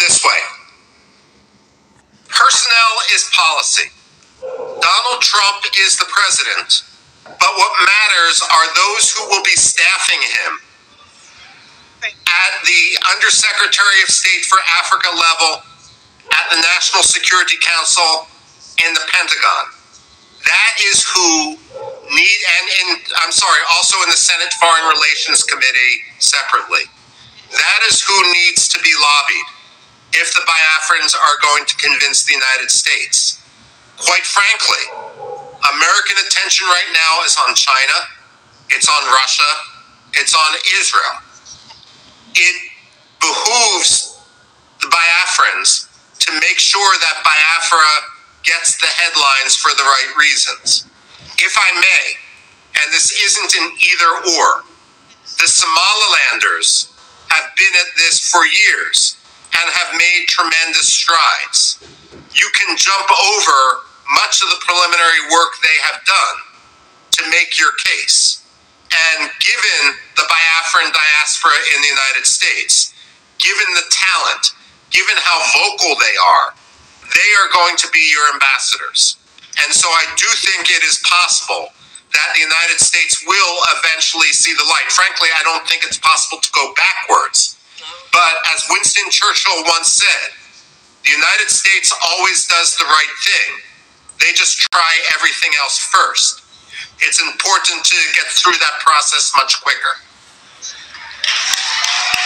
this way personnel is policy. Donald Trump is the president, but what matters are those who will be staffing him at the Undersecretary of State for Africa level, at the National Security Council, in the Pentagon. That is who need, and, and I'm sorry, also in the Senate Foreign Relations Committee separately. That is who needs to be lobbied if the Biafrans are going to convince the United States. Quite frankly, American attention right now is on China, it's on Russia, it's on Israel. It behooves the Biafrans to make sure that Biafra gets the headlines for the right reasons. If I may, and this isn't an either or, the Somalilanders have been at this for years and have made tremendous strides. You can jump over much of the preliminary work they have done to make your case. And given the Biafran diaspora in the United States, given the talent, given how vocal they are, they are going to be your ambassadors. And so I do think it is possible that the United States will eventually see the light. Frankly, I don't think it's possible to go backwards. But as Winston Churchill once said, the United States always does the right thing. They just try everything else first. It's important to get through that process much quicker.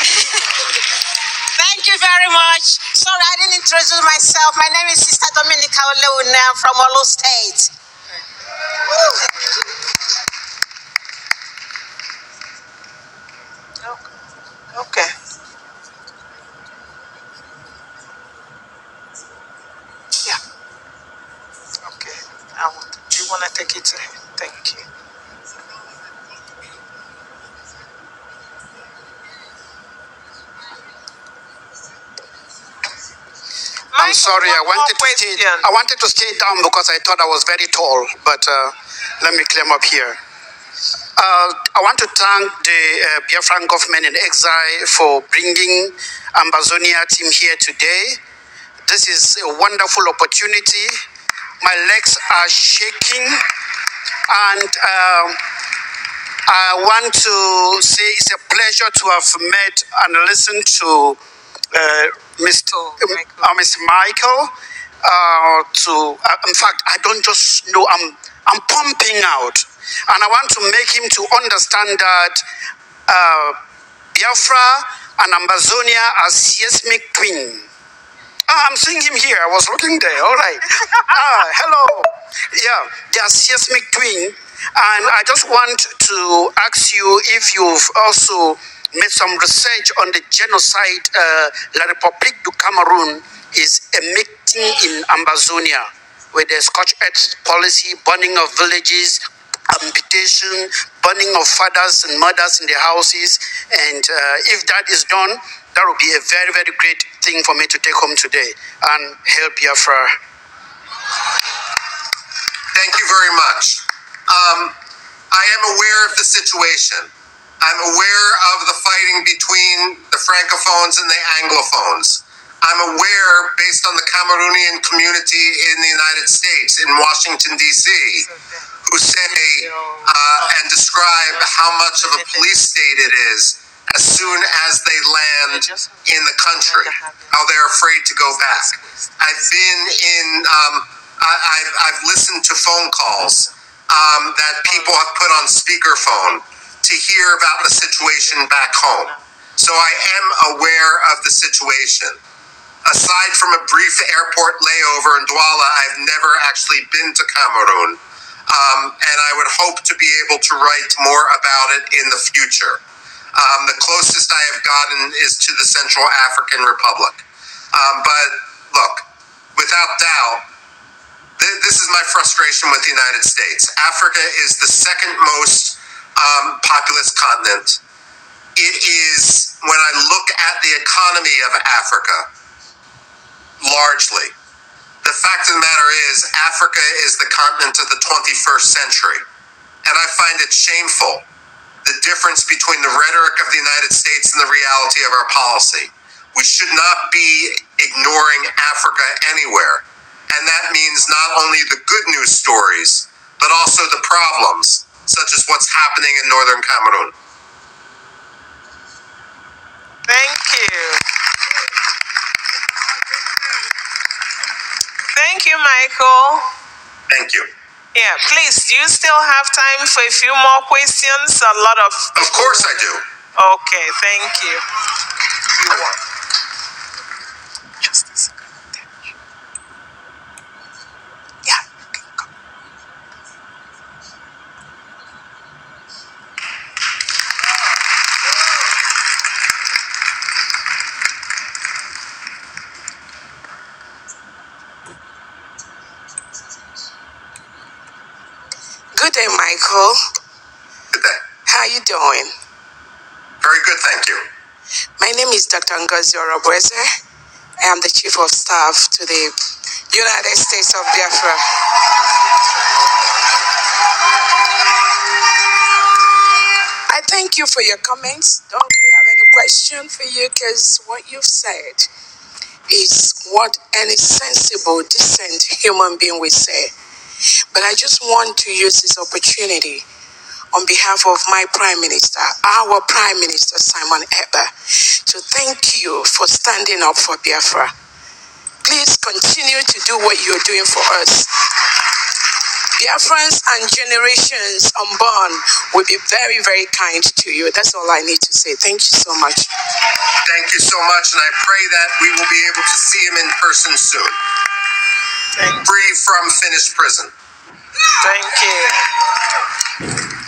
Thank you very much. Sorry, I didn't introduce myself. My name is Sister Dominica Oleuna from Olo State. Okay. Yeah. Okay. I want, do you want to take it? Thank you. I'm sorry. I wanted to stay. I wanted to stay down because I thought I was very tall. But uh, let me climb up here. Uh, I want to thank the uh, Biafran government in exile for bringing Ambazonia team here today. This is a wonderful opportunity. My legs are shaking, and um, I want to say it's a pleasure to have met and listened to uh, Mr. Uh, Mr. Michael. Uh, to uh, in fact, I don't just know. I'm I'm pumping out, and I want to make him to understand that uh, Biafra and Ambazonia are seismic twin. Ah, I'm seeing him here. I was looking there. All right. ah, hello. Yeah, they are seismic twin. And I just want to ask you if you've also made some research on the genocide uh, La République du Cameroon is emitting in Ambazonia, where the scorched earth policy, burning of villages, amputation, burning of fathers and mothers in their houses. And uh, if that is done, that would be a very, very great thing for me to take home today and help Biafra. Thank you very much. Um, I am aware of the situation. I'm aware of the fighting between the Francophones and the Anglophones. I'm aware, based on the Cameroonian community in the United States, in Washington, D.C., who say uh, and describe how much of a police state it is as soon as they land in the country, how they're afraid to go back. I've been in, um, I, I've, I've listened to phone calls um, that people have put on speakerphone to hear about the situation back home. So I am aware of the situation. Aside from a brief airport layover in Douala, I've never actually been to Cameroon. Um, and I would hope to be able to write more about it in the future. Um, the closest I have gotten is to the Central African Republic. Um, but look, without doubt, th- this is my frustration with the United States. Africa is the second most um, populous continent. It is, when I look at the economy of Africa, largely, the fact of the matter is, Africa is the continent of the 21st century. And I find it shameful the difference between the rhetoric of the United States and the reality of our policy. We should not be ignoring Africa anywhere. And that means not only the good news stories, but also the problems, such as what's happening in northern Cameroon. Thank you. Thank you, Michael. Thank you. Yeah, please, do you still have time for a few more questions? A lot of. Of course I do. Okay, thank you. Just a second. Yeah, you can go. Good day, Michael. Good day. How are you doing? Very good, thank you. My name is Dr. Ngozi Orobweze. I am the Chief of Staff to the United States of Biafra. I thank you for your comments. Don't really have any question for you because what you've said is what any sensible, decent human being would say. But I just want to use this opportunity on behalf of my Prime Minister, our Prime Minister Simon Ekpa, to thank you for standing up for Biafra. Please continue to do what you're doing for us. Biafrans and generations unborn will be very, very kind to you. That's all I need to say. Thank you so much. Thank you so much, and I pray that we will be able to see him in person soon. Thank, Free from Finnish prison. thank you.